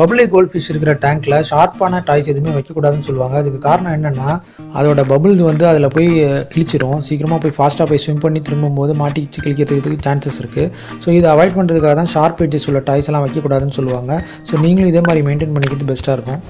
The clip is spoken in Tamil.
பப்ளிக் கோல்ட் ஃபிஷ் இருக்கிற டேங்க்கில் ஷார்ப்பான டாய்ஸ் எதுவுமே வைக்கக்கூடாதுன்னு சொல்லுவாங்க. அதுக்கு காரணம் என்னென்னா அதோட பபுள்ஸ் வந்து அதில் போய் கிழிச்சிரும். சீக்கிரமாக போய் ஃபாஸ்ட்டாக போய் ஸ்விம் பண்ணி திரும்பும்போது மாட்டிச்சு கிழிக்கிறதுக்கு சான்சஸ் இருக்குது ஸோ இதை அவாய்ட் பண்ணுறதுக்காக தான் ஷார்ப் எட்ஜஸ் உள்ள டாய்ஸ் எல்லாம் வைக்கக்கூடாதுன்னு சொல்லுவாங்க. ஸோ நீங்களும் இதே மாதிரி மெயின்டைன் பண்ணிக்கிறது பெஸ்ட்டாக இருக்கும்.